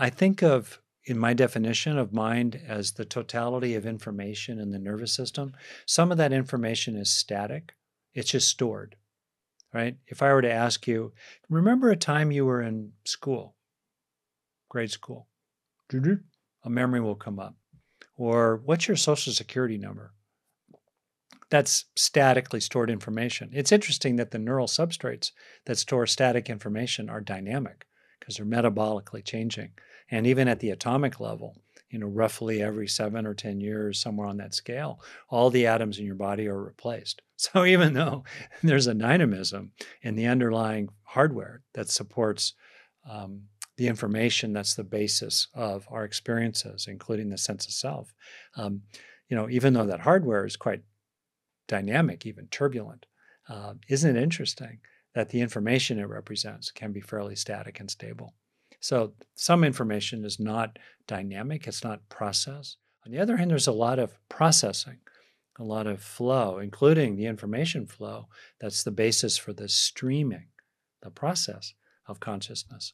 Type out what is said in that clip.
I think of in my definition of mind as the totality of information in the nervous system. Some of that information is static, it's just stored, right? If I were to ask you, remember a time you were in school, grade school, mm-hmm. a memory will come up. Or what's your social security number? That's statically stored information. It's interesting that the neural substrates that store static information are dynamic because they're metabolically changing. And even at the atomic level, you know, roughly every seven or 10 years, somewhere on that scale, all the atoms in your body are replaced. So even though there's a dynamism in the underlying hardware that supports um, the information that's the basis of our experiences, including the sense of self, um, you know, even though that hardware is quite dynamic, even turbulent, uh, isn't it interesting that the information it represents can be fairly static and stable? So some information is not dynamic, it's not process. On the other hand, there's a lot of processing, a lot of flow, including the information flow that's the basis for the streaming, the process of consciousness.